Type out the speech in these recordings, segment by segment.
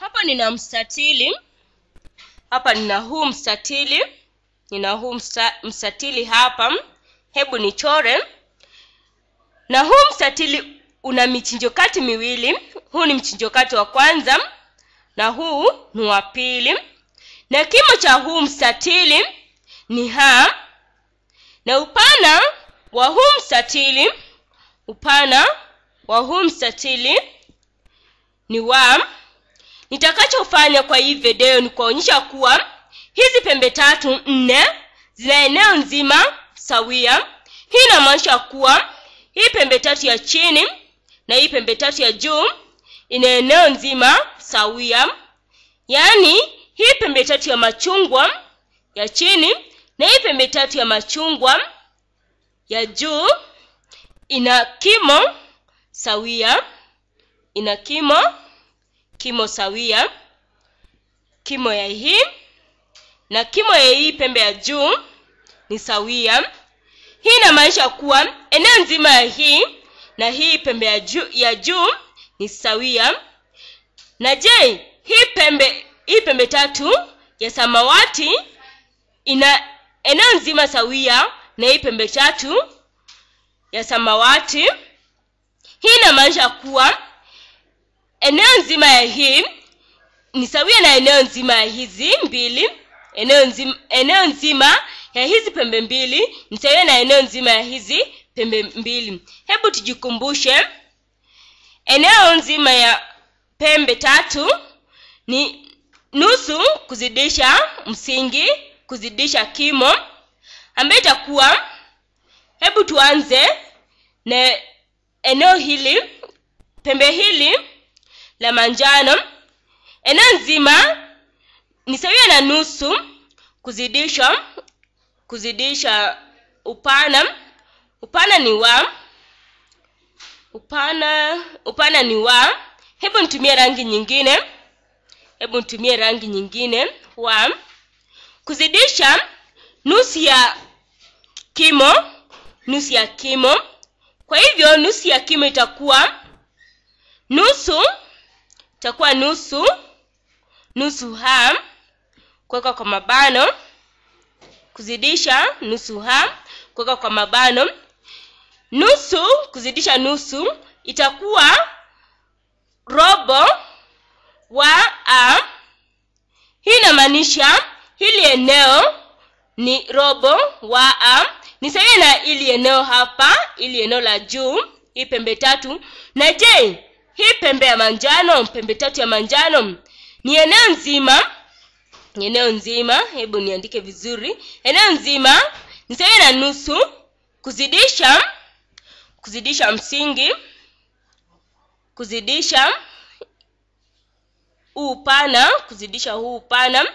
hapa nina mstatili. Hapa nina huu mstatili. Nina huu msta, mstatili hapa. Hebu nichore. Na huu mstatili una michinjo kati miwili. Huu ni mchinjo kati wa kwanza na huu ni wa pili. Na kimo cha huu mstatili ni ha. Na upana wa huu mstatili upana wa huu mstatili ni wa nitakachofanya kwa hii video ni kuonyesha kuwa hizi pembe tatu nne zina eneo nzima sawia. Hii inamaanisha kuwa hii pembe tatu ya chini na hii pembe tatu ya juu ina eneo nzima sawia. Yaani hii pembe tatu ya machungwa ya chini na hii pembe tatu ya machungwa ya juu ina kimo sawia. Ina kimo kimo sawia kimo ya hii na kimo ya hii pembe ya juu ni sawia. Hii inamaanisha kuwa eneo nzima ya hii na hii pembe ya juu, ya juu ni sawia. Na je hii pembe hii pembe tatu ya samawati ina eneo nzima sawia na hii pembe tatu ya samawati? Hii inamaanisha kuwa eneo nzima ya hii ni sawia na eneo nzima ya hizi mbili. Eneo nzima, eneo nzima ya hizi pembe mbili ni sawia na eneo nzima ya hizi pembe mbili. Hebu tujikumbushe eneo nzima ya pembe tatu ni nusu kuzidisha msingi kuzidisha kimo ambayo itakuwa hebu tuanze na eneo hili pembe hili la manjano. Eneo nzima ni sawia na nusu kuzidisha kuzidisha upana. Upana ni wa upana upana ni wa. Hebu nitumie rangi nyingine. Hebu nitumie rangi nyingine. Wa kuzidisha nusu ya kimo nusu ya kimo. Kwa hivyo nusu ya kimo itakuwa nusu itakuwa nusu nusu ha kuweka kwa mabano kuzidisha nusu ha kuweka kwa mabano. Nusu kuzidisha nusu itakuwa robo wa a hii inamaanisha hili eneo ni robo wa a ni sawia na ili eneo hapa ili eneo la juu hii pembe tatu. Na je hii pembe ya manjano pembe tatu ya manjano. Ni eneo nzima ni eneo nzima. Hebu niandike vizuri. Eneo nzima ni sawa na nusu kuzidisha kuzidisha msingi kuzidisha huu upana kuzidisha huu upana.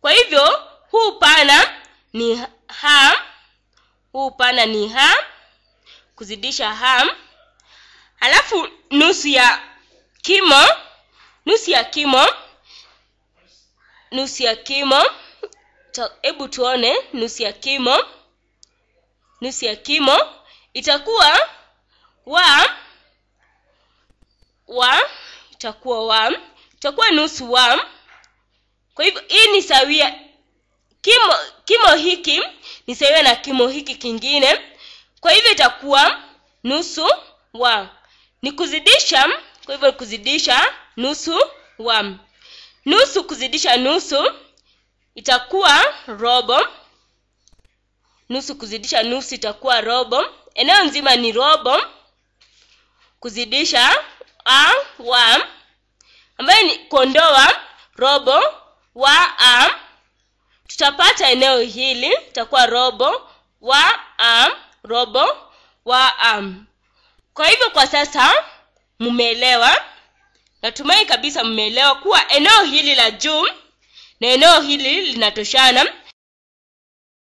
Kwa hivyo huu upana ni ha huu upana ni ha kuzidisha ha halafu nusu ya kimo nusu ya kimo nusu ya kimo hebu tuone nusu ya kimo nusu ya kimo itakuwa wa wa itakuwa wa itakuwa nusu wa. Kwa hivyo hii ni sawia kimo kimo hiki ni sawia na kimo hiki kingine. Kwa hivyo itakuwa nusu wa ni kuzidisha kwa hivyo kuzidisha nusu wa nusu kuzidisha nusu itakuwa robo. Nusu kuzidisha nusu itakuwa robo. Eneo nzima ni robo. Kuzidisha a wa ambayo ni kuondoa robo wa a tutapata eneo hili itakuwa robo wa a robo wa a kwa hivyo kwa sasa mmeelewa natumai kabisa mmeelewa kuwa eneo hili la juu na eneo hili linatoshana